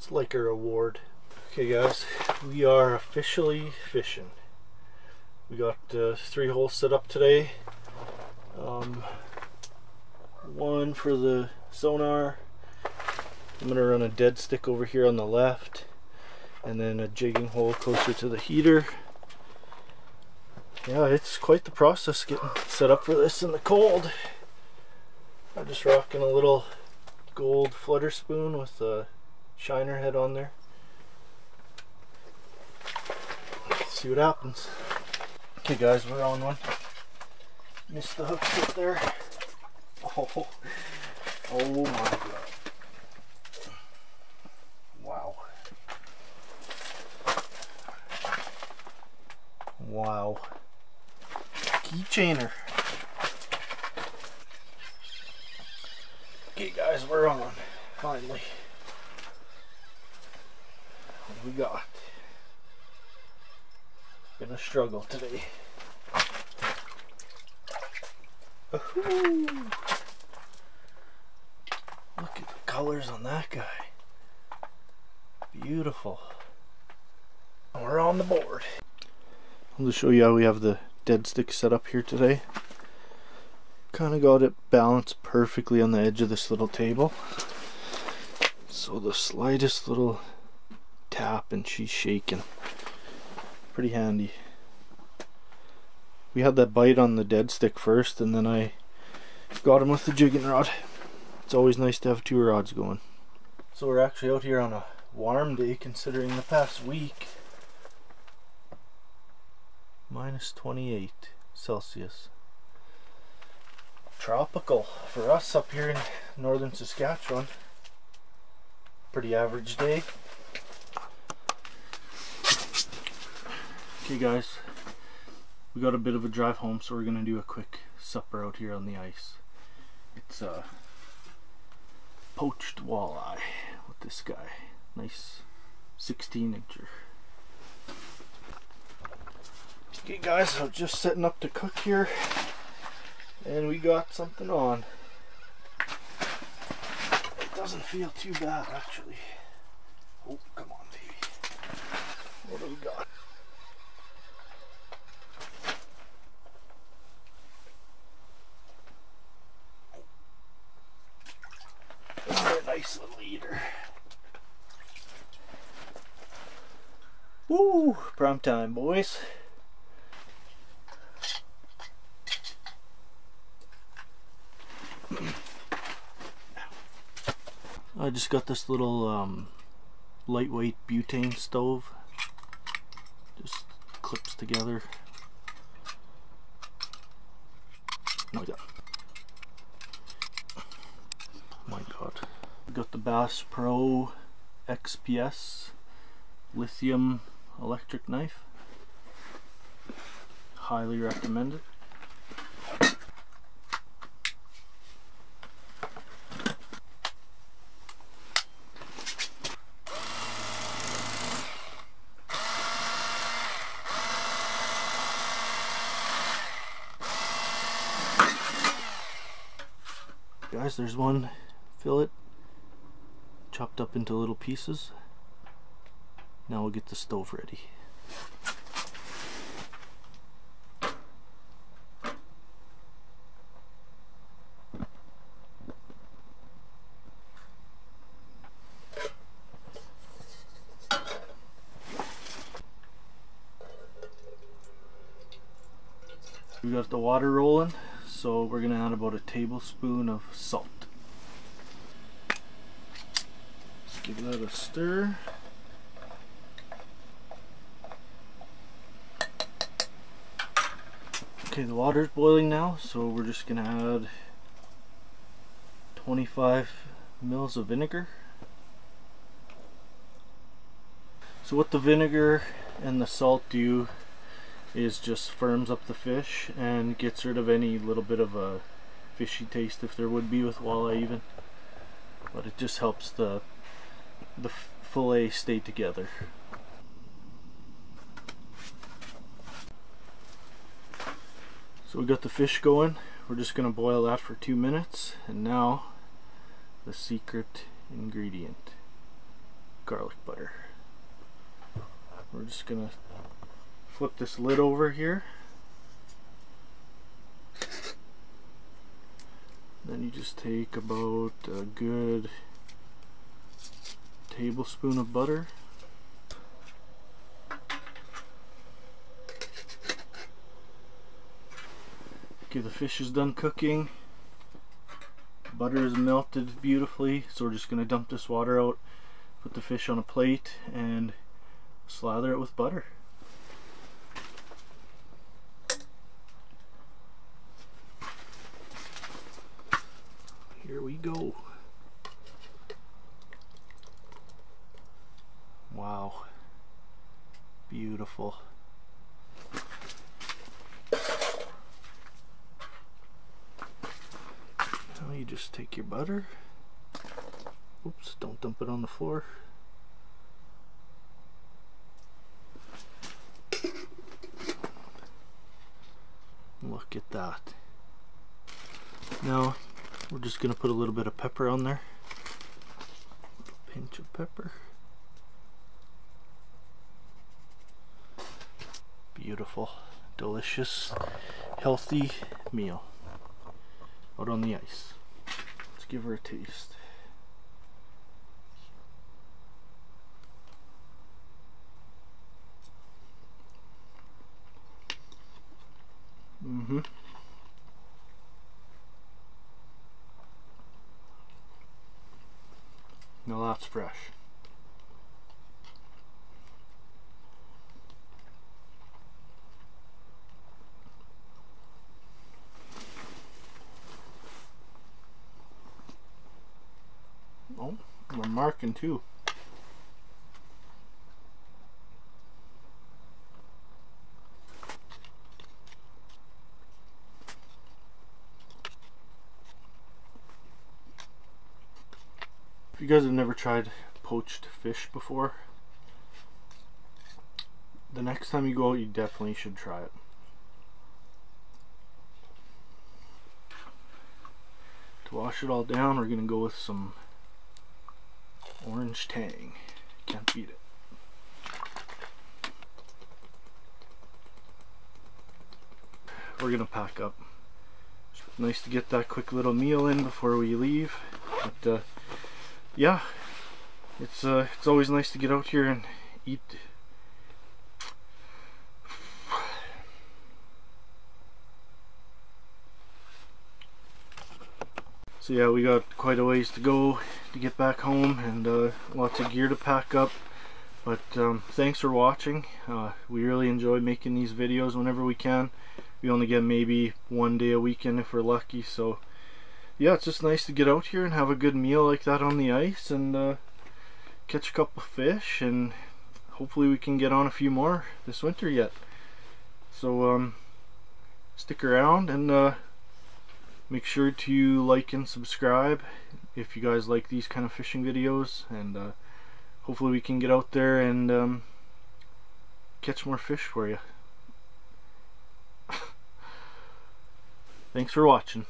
It's like a reward. Okay guys, we are officially fishing. We got uh, three holes set up today. Um, one for the sonar. I'm gonna run a dead stick over here on the left and then a jigging hole closer to the heater. Yeah, it's quite the process getting set up for this in the cold. I'm just rocking a little gold flutter spoon with a shiner head on there. See what happens. Okay guys, we're on one. Missed the hook up there. Oh, oh my god. Wow. Wow. Keychainer. Okay guys, we're on. Finally. What we got? Been a struggle today. Look at the colors on that guy. Beautiful. We're on the board. I'll just show you how we have the dead stick set up here today. Kind of got it balanced perfectly on the edge of this little table. So the slightest little tap and she's shaking pretty handy. We had that bite on the dead stick first and then I got him with the jigging rod. It's always nice to have two rods going. So we're actually out here on a warm day considering the past week. Minus 28 Celsius. Tropical for us up here in northern Saskatchewan. Pretty average day. Okay guys, we got a bit of a drive home so we're gonna do a quick supper out here on the ice. It's a poached walleye with this guy. Nice 16 incher. Okay guys, I'm just setting up to cook here and we got something on. It doesn't feel too bad actually. Oh, come on baby. What do we got? Nice little eater. Woo! Prime time, boys. I just got this little um, lightweight butane stove. Just clips together. No, yeah. My god. Got the Bass Pro XPS lithium electric knife. Highly recommend it. Guys, there's one fillet chopped up into little pieces. Now we'll get the stove ready. We got the water rolling, so we're gonna add about a tablespoon of salt. Give that a stir. Okay, the water's boiling now, so we're just gonna add 25 mils of vinegar. So what the vinegar and the salt do is just firms up the fish and gets rid of any little bit of a fishy taste if there would be with walleye even but it just helps the the fillet stay together. So we got the fish going. We're just gonna boil that for two minutes. And now the secret ingredient garlic butter. We're just gonna flip this lid over here. Then you just take about a good tablespoon of butter. Okay, the fish is done cooking. Butter is melted beautifully, so we're just going to dump this water out, put the fish on a plate, and slather it with butter. Here we go. Wow. Beautiful. Now you just take your butter. Oops, don't dump it on the floor. Look at that. Now we're just going to put a little bit of pepper on there. A Pinch of pepper. Beautiful, delicious, healthy meal out on the ice. Give her a taste. Mm-hmm. Now that's fresh. Oh, we're marking too. If you guys have never tried poached fish before, the next time you go out you definitely should try it. To wash it all down we're going to go with some orange tang. Can't beat it. We're to pack up. It's nice to get that quick little meal in before we leave. But, uh, yeah, it's uh, it's always nice to get out here and eat. So yeah, we got quite a ways to go to get back home and uh, lots of gear to pack up. But um, thanks for watching. Uh, we really enjoy making these videos whenever we can. We only get maybe one day a weekend if we're lucky. So yeah, it's just nice to get out here and have a good meal like that on the ice and uh, catch a couple fish and hopefully we can get on a few more this winter yet. So um, stick around and uh, make sure to like and subscribe if you guys like these kind of fishing videos and uh, hopefully we can get out there and um, catch more fish for you. Thanks for watching.